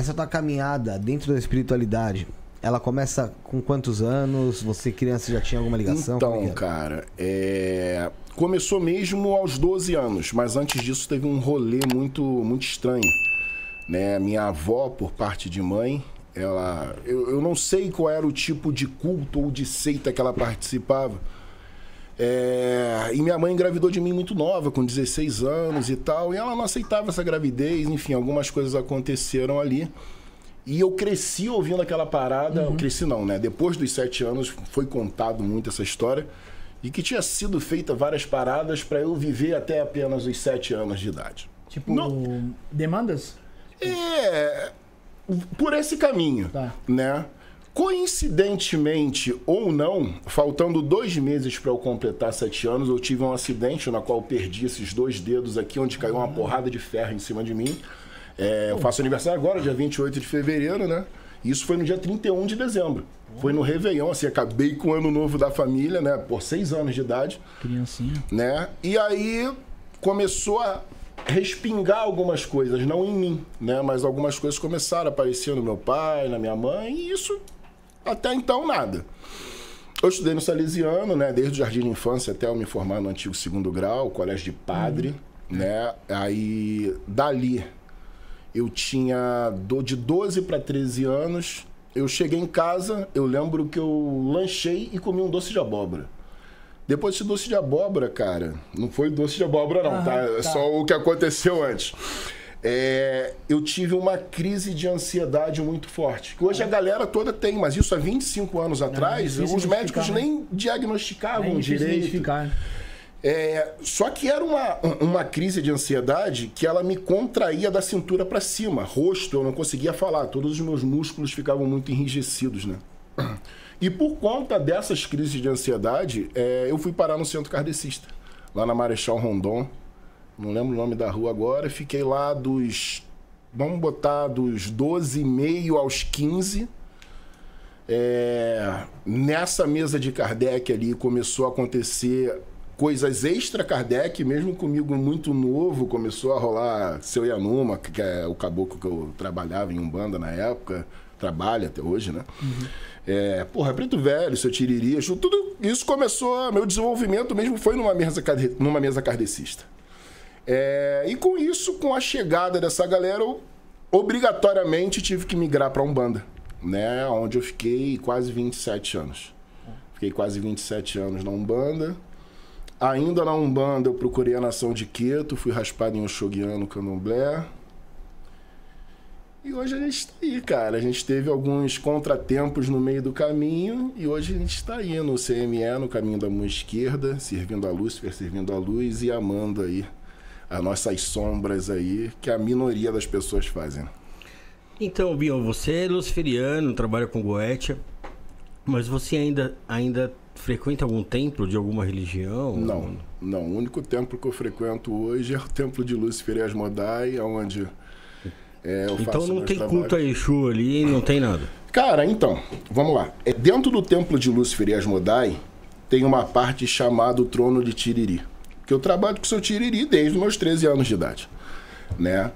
Essa tua caminhada dentro da espiritualidade, ela começa com quantos anos? Você criança já tinha alguma ligação? É Então, era? cara, é... começou mesmo aos 12 anos, mas antes disso teve um rolê muito, muito estranho. Né? Minha avó, por parte de mãe, ela. Eu, eu não sei qual era o tipo de culto ou de seita que ela participava. É, E minha mãe engravidou de mim muito nova, com 16 anos e tal, e ela não aceitava essa gravidez, enfim, algumas coisas aconteceram ali. E eu cresci ouvindo aquela parada, eu cresci não, né? Depois dos sete anos foi contado muito essa história, de que tinha sido feita várias paradas para eu viver até apenas os sete anos de idade. Tipo, Não. demandas? É. Por esse caminho, Tá. né? Coincidentemente ou não, faltando dois meses para eu completar sete anos, eu tive um acidente na qual eu perdi esses dois dedos aqui, onde caiu uma porrada de ferro em cima de mim. É, eu faço aniversário agora, dia 28 de fevereiro, né? Isso foi no dia 31 de dezembro. Foi no Réveillon, assim, acabei com o ano novo da família, né? Por seis anos de idade Criancinha. né? E aí começou a respingar algumas coisas, não em mim, né? Mas algumas coisas começaram a aparecer no meu pai, na minha mãe, e isso até então nada. Eu estudei no Salesiano, né? Desde o jardim de infância até eu me formar no antigo segundo grau, colégio de padre, né? Aí dali eu tinha do- de 12 para 13 anos. Eu cheguei em casa, eu lembro que eu lanchei e comi um doce de abóbora. Depois desse doce de abóbora, cara, não foi doce de abóbora, não, Aham, tá? É tá. só o que aconteceu antes. É, eu tive uma crise de ansiedade muito forte. Que hoje a galera toda tem, mas isso há 25 anos atrás, difícil os médicos né? nem diagnosticavam É difícil direito. identificar. É, só que era uma, uma crise de ansiedade que ela me contraía da cintura para cima. Rosto, eu não conseguia falar. Todos os meus músculos ficavam muito enrijecidos, né? E por conta dessas crises de ansiedade, é, eu fui parar no centro kardecista, lá na Marechal Rondon. Não lembro o nome da rua agora. Fiquei lá dos. Vamos botar dos 12 e meio aos 15. É, nessa mesa de Kardec ali começou a acontecer coisas extra Kardec, mesmo comigo muito novo, começou a rolar Seu Yanuma, que é o caboclo que eu trabalhava em Umbanda na época, trabalha até hoje, né? É, porra, Preto Velho, Seu Tiriri, Exu, tudo isso começou, meu desenvolvimento mesmo foi numa mesa, numa mesa kardecista. É, e com isso, com a chegada dessa galera, eu obrigatoriamente tive que migrar para Umbanda, né? Onde eu fiquei quase 27 anos. Fiquei quase 27 anos na Umbanda. Ainda na Umbanda, eu procurei a nação de Queto, fui raspado em Oxoguiano, Candomblé. E hoje a gente está aí, cara. A gente teve alguns contratempos no meio do caminho e hoje a gente está aí no CME, no caminho da mão esquerda, servindo a Lúcifer, servindo a luz e amando aí as nossas sombras aí, que a minoria das pessoas fazem. Então, Bion, você é luciferiano, trabalha com Goetia, mas você ainda, ainda frequenta algum templo de alguma religião? Não, não. O único templo que eu frequento hoje é o templo de Lúcifer e Asmodai, onde é, eu Então não tem culto a Exu ali, não tem nada. Cara, então, vamos lá. É, dentro do templo de Lúcifer e Asmodai, tem uma parte chamada o trono de Tiriri. Que eu trabalho com o seu Tiriri desde os meus 13 anos de idade, né?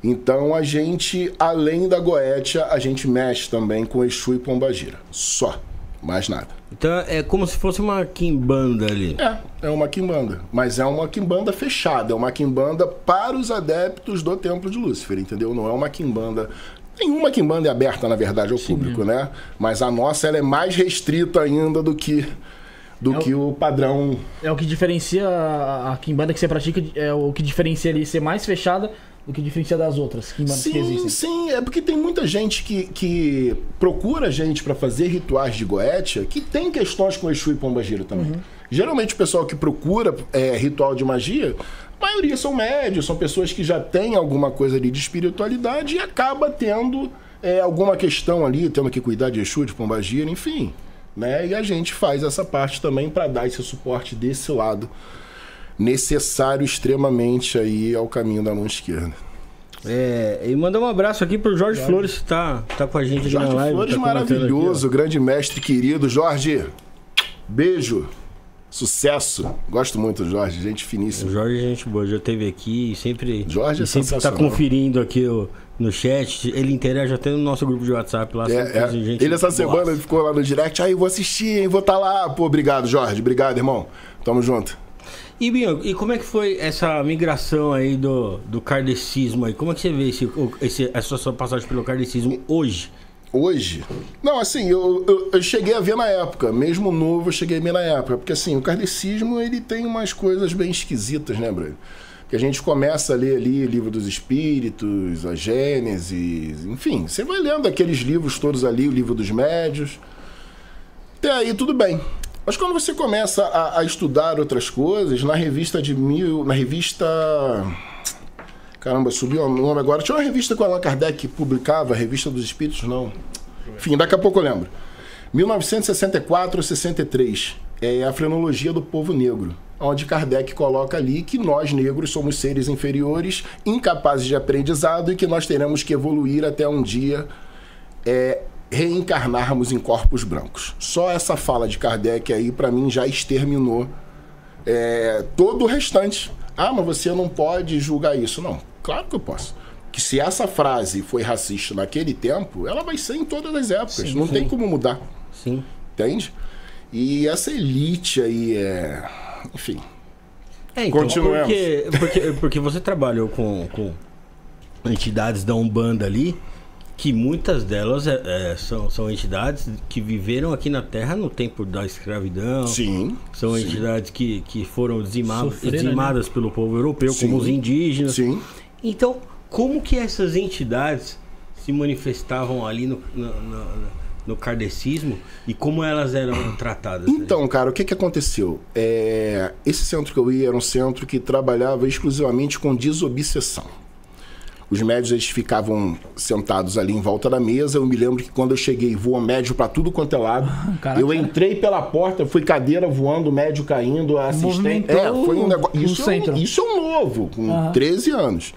Então a gente, além da Goetia, a gente mexe também com Exu e Pombagira. Só, mais nada. Então é como se fosse uma quimbanda ali. É, é uma quimbanda. Mas é uma quimbanda fechada. É uma quimbanda para os adeptos do Templo de Lúcifer, entendeu? Não é uma quimbanda. Nenhuma quimbanda é aberta, na verdade, ao público, né? Mas a nossa ela é mais restrita ainda do que, do É o- que o padrão. É o que diferencia a a Kimbanda que você pratica, é o que diferencia ali ser mais fechada do que diferencia das outras Kimbandas que Sim, existem. sim, é porque tem muita gente que, que procura gente para fazer rituais de Goetia que tem questões com Exu e Pombagira também. Geralmente o pessoal que procura é, ritual de magia, a maioria são médios, são pessoas que já têm alguma coisa ali de espiritualidade e acaba tendo é, alguma questão ali, tendo que cuidar de Exu, de Pombagira, enfim. Né? E a gente faz essa parte também para dar esse suporte desse lado necessário extremamente aí ao caminho da mão esquerda. É, e mandar um abraço aqui pro Jorge Flores, que tá, tá com a gente Jorge na live. Flores tá maravilhoso, aqui, grande mestre querido. Jorge, beijo. Sucesso. Gosto muito do Jorge, gente O finíssima. Jorge, é gente boa, já esteve aqui e sempre. Jorge é e sempre tá conferindo aqui o- no chat. Ele interage até no nosso grupo de WhatsApp lá. É, é. gente Ele essa boa. semana ele ficou lá no direct, aí vou assistir, hein, vou estar lá. Pô, obrigado, Jorge. Obrigado, irmão. Tamo junto. E, Binho, e como é que foi essa migração aí do, do kardecismo aí? Como é que você vê esse, esse- essa sua passagem pelo kardecismo hoje? Hoje? Não, assim, eu, eu, eu cheguei a ver na época. Mesmo novo, eu cheguei a ver na época. Porque, assim, o kardecismo, ele tem umas coisas bem esquisitas, né, Bruno? Que a gente começa a ler ali Livro dos Espíritos, a Gênesis, enfim. Você vai lendo aqueles livros todos ali, o Livro dos Médios. Até aí, tudo bem. Mas quando você começa a, a estudar outras coisas, na revista de mil... Na revista... Caramba, subiu o nome agora. Tinha uma revista que o Allan Kardec publicava, a Revista dos Espíritos, não. Enfim, daqui a pouco eu lembro. 1964 ou 63. É a frenologia do povo negro. Onde Kardec coloca ali que nós negros somos seres inferiores, incapazes de aprendizado e que nós teremos que evoluir até um dia é, reencarnarmos em corpos brancos. Só essa fala de Kardec aí, para mim, já exterminou é, todo o restante. Ah, mas você não pode julgar isso. Não, claro que eu posso. Que se essa frase foi racista naquele tempo, ela vai ser em todas as épocas. Sim, não sim. tem como mudar, Sim. entende? E essa elite aí é. Enfim. É, então, Continuemos. Porque, porque, porque você trabalhou com, com entidades da Umbanda ali, que muitas delas é, é, são, são entidades que viveram aqui na Terra no tempo da escravidão. Sim. São sim, entidades que, que foram dizima- Sofreram, dizimadas pelo povo europeu, como Sim. os indígenas. Sim. Então, como que essas entidades se manifestavam ali no, no, no- no kardecismo e como elas eram tratadas? ali? Então, cara, o que, que aconteceu? É, esse centro que eu ia era um centro que trabalhava exclusivamente com desobsessão. Os médios eles ficavam sentados ali em volta da mesa. Eu me lembro que quando eu cheguei, voou médio pra tudo quanto é lado. Caraca. Eu entrei pela porta, fui cadeira voando, médio caindo, assistente. Movimentou É, foi um negócio. Isso, é um, isso é um novo, com Aham. 13 anos.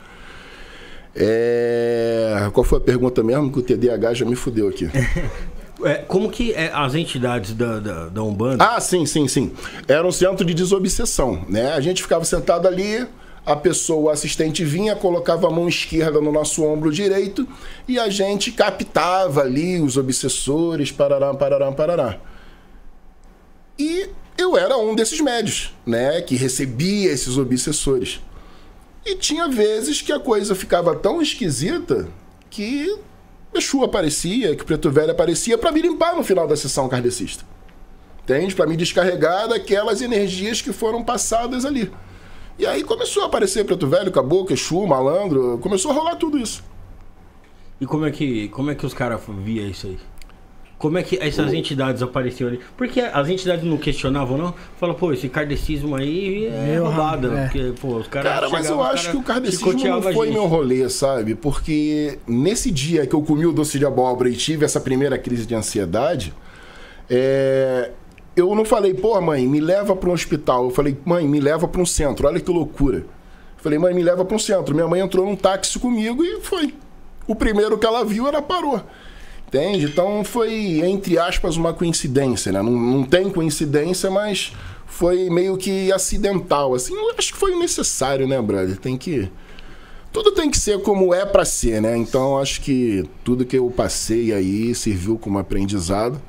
É, Qual foi a pergunta mesmo? Que o TDAH já me fudeu aqui. É, como que é, as entidades da, da, da Umbanda Ah, sim, sim, sim. Era um centro de desobsessão, né? A gente ficava sentado ali, a pessoa, o assistente vinha, colocava a mão esquerda no nosso ombro direito e a gente captava ali os obsessores, parará, parará, parará. E eu era um desses médios, né? Que recebia esses obsessores. E tinha vezes que a coisa ficava tão esquisita que Exu aparecia, que Preto Velho aparecia para me limpar no final da sessão kardecista. Entende? Para me descarregar daquelas energias que foram passadas ali. E aí começou a aparecer Preto Velho, Caboclo, Exu, Malandro, começou a rolar tudo isso. E como é que, como é que os caras via isso aí? Como é que essas entidades apareciam ali? Porque as entidades não questionavam, não? Fala, pô, esse kardecismo aí é Meu roubada. ramo, é. Porque, pô, os caras. Cara, mas eu acho que o kardecismo não foi meu rolê, sabe? Porque nesse dia que eu comi o doce de abóbora e tive essa primeira crise de ansiedade, é, eu não falei, pô, mãe, me leva para um hospital. Eu falei, mãe, me leva para um centro. Olha que loucura. Eu falei, mãe, me leva para um centro. Minha mãe entrou num táxi comigo e foi. O primeiro que ela viu, ela parou. Entende? Então foi, entre aspas, uma coincidência, né? Não, não tem coincidência, mas foi meio que acidental, assim. Acho que foi necessário, né, brother? Tem que... Tudo tem que ser como é pra ser, né? Então acho que tudo que eu passei aí serviu como aprendizado.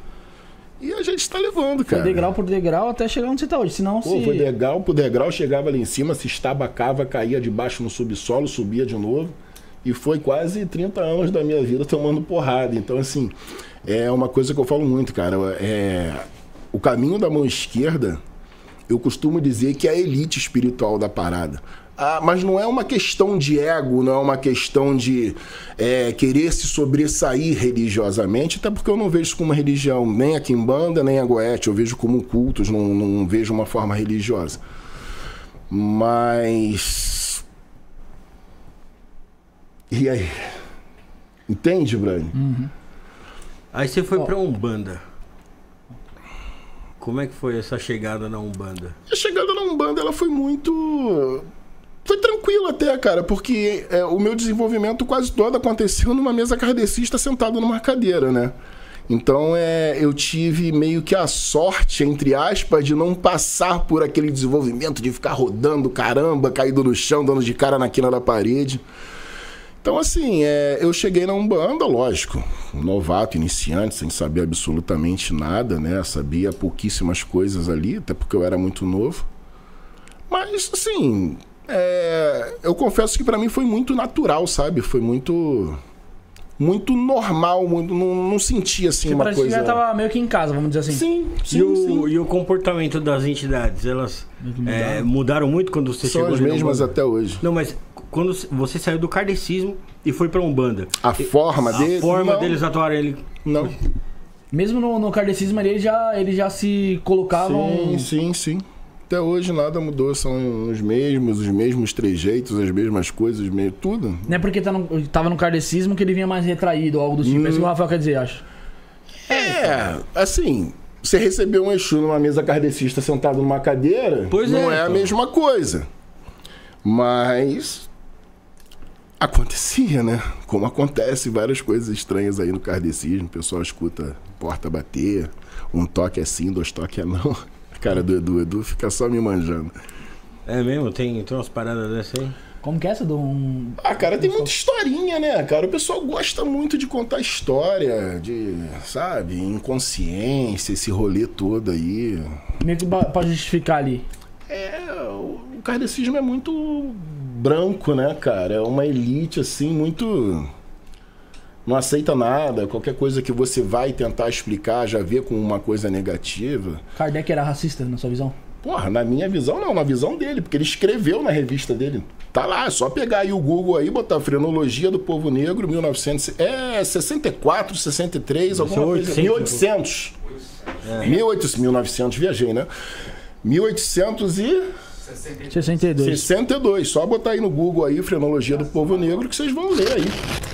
E a gente tá levando, Foi cara. degrau por degrau até chegar onde você tá hoje. Senão, Pô, se... foi degrau por degrau, chegava ali em cima, se estabacava, caía de baixo no subsolo, subia de novo. E foi quase 30 anos da minha vida tomando porrada. Então, assim, é uma coisa que eu falo muito, cara. É... O caminho da mão esquerda, eu costumo dizer que é a elite espiritual da parada. Ah, mas não é uma questão de ego, não é uma questão de é, querer se sobressair religiosamente, até porque eu não vejo isso como uma religião, nem a Kimbanda, nem a Goethe, eu vejo como cultos, não, não vejo uma forma religiosa. Mas. E aí? Entende, Brani? Aí você foi Ó. pra Umbanda. Como é que foi essa chegada na Umbanda? A chegada na Umbanda, ela foi muito. Foi tranquila até, cara, porque é, o meu desenvolvimento quase todo aconteceu numa mesa kardecista sentado numa cadeira, né? Então é, eu tive meio que a sorte, entre aspas, de não passar por aquele desenvolvimento de ficar rodando, caramba, caído no chão, dando de cara na quina da parede. Então, assim, é, eu cheguei na Umbanda, lógico, um novato, iniciante, sem saber absolutamente nada, né? Sabia pouquíssimas coisas ali, até porque eu era muito novo. Mas, assim, é, eu confesso que para mim foi muito natural, sabe? Foi muito muito normal, muito, não, não senti assim Você uma coisa. que já tava meio que em casa, vamos dizer assim. Sim, sim, E o, sim. e o comportamento das entidades, elas Mudaram. é, mudaram muito quando você São chegou as ali na mesmas até hoje. Não, mas quando você saiu do kardecismo e foi pra Umbanda, A forma a dele. forma não, deles atuarem ele Não. Mesmo no, no kardecismo ali, eles já, eles já se colocavam. Sim, sim, sim. Até hoje nada mudou, são os mesmos, os mesmos trejeitos, as mesmas coisas, mesmos, tudo. Não é porque tá no, tava no kardecismo que ele vinha mais retraído ou algo do tipo. É isso que o Rafael quer dizer, acho. É, assim, você receber um Exu numa mesa kardecista sentado numa cadeira, Pois não é, é, a então. mesma coisa. Mas acontecia, né? Como acontece várias coisas estranhas aí no kardecismo. O pessoal escuta porta bater, um toque é sim, dois toques é não. A Cara do Edu, Edu fica só me manjando. É mesmo? Tem, tem umas paradas dessas aí? Como que é essa do um. Ah, cara, tem muita historinha, né, cara? O pessoal gosta muito de contar história, de, sabe, inconsciência, esse rolê todo aí. Meio que pra justificar ali. É, o o kardecismo é muito branco, né, cara? É uma elite, assim, muito. Não aceita nada. Qualquer coisa que você vai tentar explicar já vê com uma coisa negativa. Kardec era racista, na sua visão? Porra, na minha visão, não, na visão dele, porque ele escreveu na revista dele. Tá lá, é só pegar aí o Google aí, botar Frenologia do Povo Negro, 1900. É 64, 63, alguma coisa. 800. 1800. 1800, 1900, viajei, né? 1862. 62. Só botar aí no Google aí, Frenologia do Povo Negro, que vocês vão ler aí.